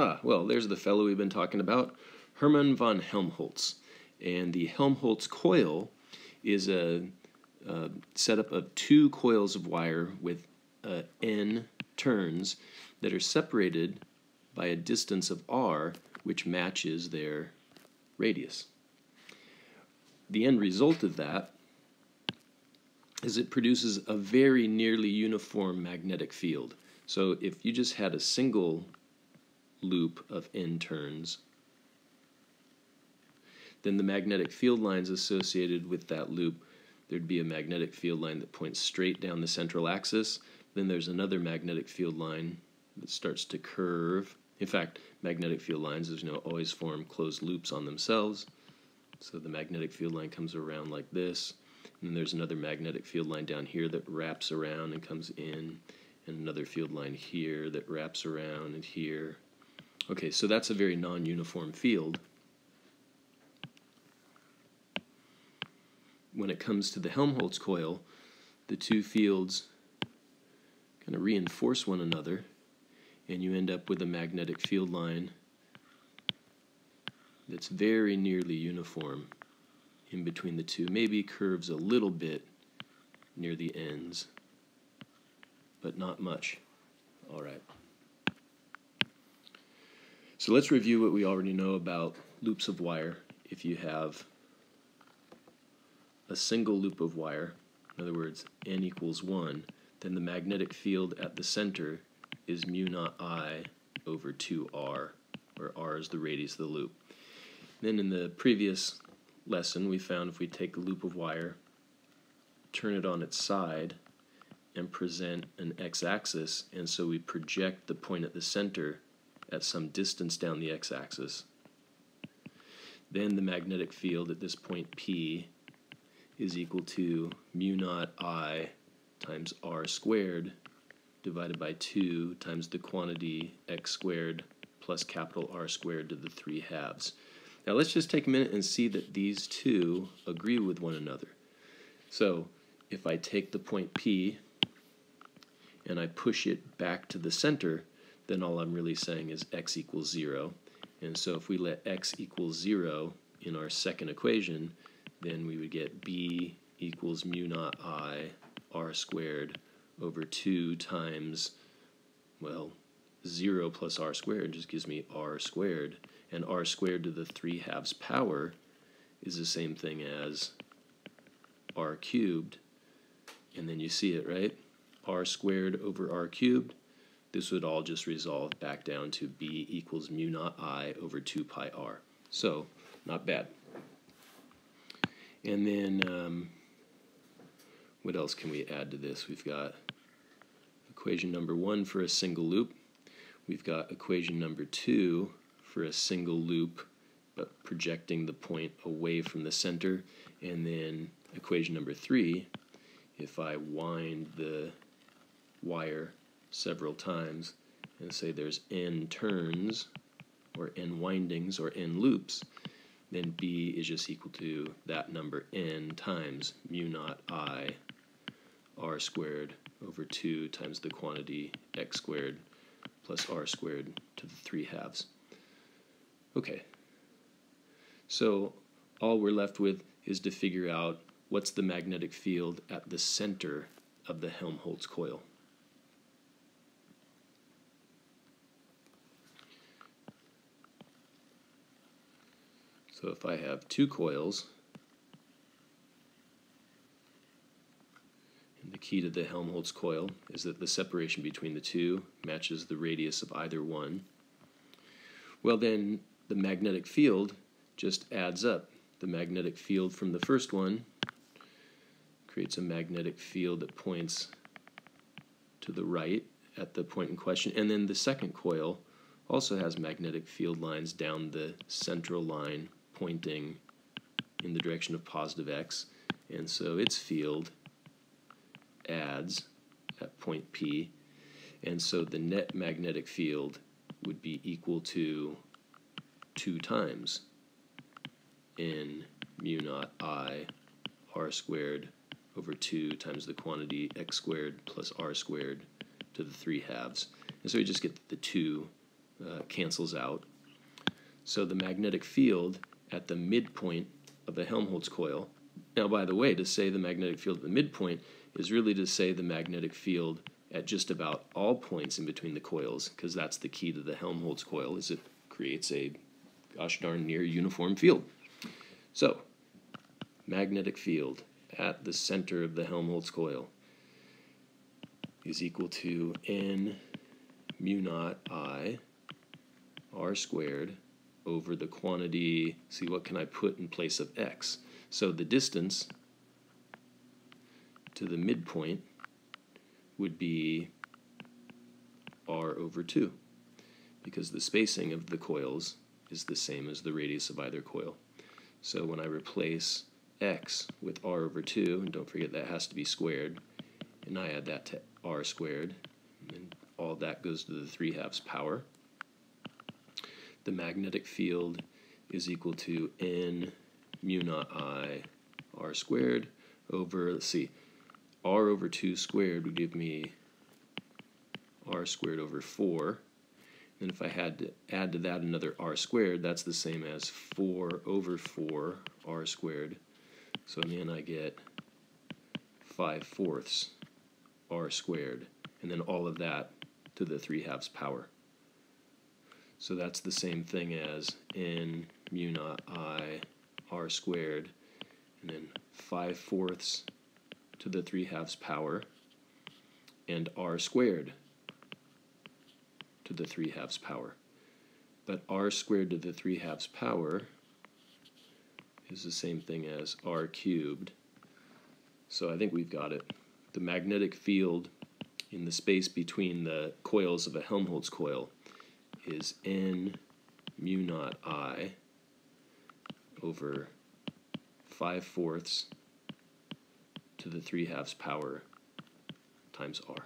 Ah, well, there's the fellow we've been talking about, Hermann von Helmholtz. And the Helmholtz coil is a, a setup of two coils of wire with uh, n turns that are separated by a distance of r which matches their radius. The end result of that is it produces a very nearly uniform magnetic field. So if you just had a single loop of n turns, then the magnetic field lines associated with that loop, there'd be a magnetic field line that points straight down the central axis. Then there's another magnetic field line that starts to curve. In fact, magnetic field lines, as you know, always form closed loops on themselves. So the magnetic field line comes around like this. And then there's another magnetic field line down here that wraps around and comes in. And another field line here that wraps around and here Okay, so that's a very non-uniform field. When it comes to the Helmholtz coil, the two fields kind of reinforce one another, and you end up with a magnetic field line that's very nearly uniform in between the two. Maybe curves a little bit near the ends, but not much. All right. So let's review what we already know about loops of wire. If you have a single loop of wire, in other words, n equals 1, then the magnetic field at the center is mu naught I over 2r, where r is the radius of the loop. Then in the previous lesson, we found if we take a loop of wire, turn it on its side, and present an x-axis, and so we project the point at the center at some distance down the x-axis. Then the magnetic field at this point P is equal to mu naught I times r squared divided by 2 times the quantity x squared plus capital R squared to the 3 halves. Now let's just take a minute and see that these two agree with one another. So if I take the point P and I push it back to the center, then all I'm really saying is x equals 0. And so if we let x equal 0 in our second equation, then we would get b equals mu naught i r squared over 2 times, well, 0 plus r squared just gives me r squared. And r squared to the 3 halves power is the same thing as r cubed. And then you see it, right? r squared over r cubed this would all just resolve back down to b equals mu naught i over 2 pi r. So, not bad. And then, um, what else can we add to this? We've got equation number one for a single loop. We've got equation number two for a single loop, but projecting the point away from the center. And then equation number three, if I wind the wire several times and say there's n turns or n windings or n loops, then b is just equal to that number n times mu naught i r squared over 2 times the quantity x squared plus r squared to the 3 halves. Okay, so all we're left with is to figure out what's the magnetic field at the center of the Helmholtz coil. So if I have two coils, and the key to the Helmholtz coil is that the separation between the two matches the radius of either one, well then the magnetic field just adds up. The magnetic field from the first one creates a magnetic field that points to the right at the point in question, and then the second coil also has magnetic field lines down the central line pointing in the direction of positive x, and so its field adds at point P, and so the net magnetic field would be equal to 2 times n mu naught i r squared over 2 times the quantity x squared plus r squared to the 3 halves. And so we just get the 2 uh, cancels out. So the magnetic field at the midpoint of the Helmholtz coil. Now, by the way, to say the magnetic field at the midpoint is really to say the magnetic field at just about all points in between the coils, because that's the key to the Helmholtz coil, is it creates a gosh darn near uniform field. So, magnetic field at the center of the Helmholtz coil is equal to n mu naught i r squared over the quantity, see what can I put in place of x. So the distance to the midpoint would be r over 2 because the spacing of the coils is the same as the radius of either coil. So when I replace x with r over 2, and don't forget that has to be squared, and I add that to r squared, and all that goes to the 3 halves power. The magnetic field is equal to n mu naught i r squared over, let's see, r over 2 squared would give me r squared over 4. And if I had to add to that another r squared, that's the same as 4 over 4 r squared. So in the end I get 5 fourths r squared. And then all of that to the 3 halves power. So that's the same thing as n mu naught i r squared, and then 5 fourths to the 3 halves power, and r squared to the 3 halves power. But r squared to the 3 halves power is the same thing as r cubed. So I think we've got it. The magnetic field in the space between the coils of a Helmholtz coil is n mu naught i over 5 fourths to the 3 halves power times r.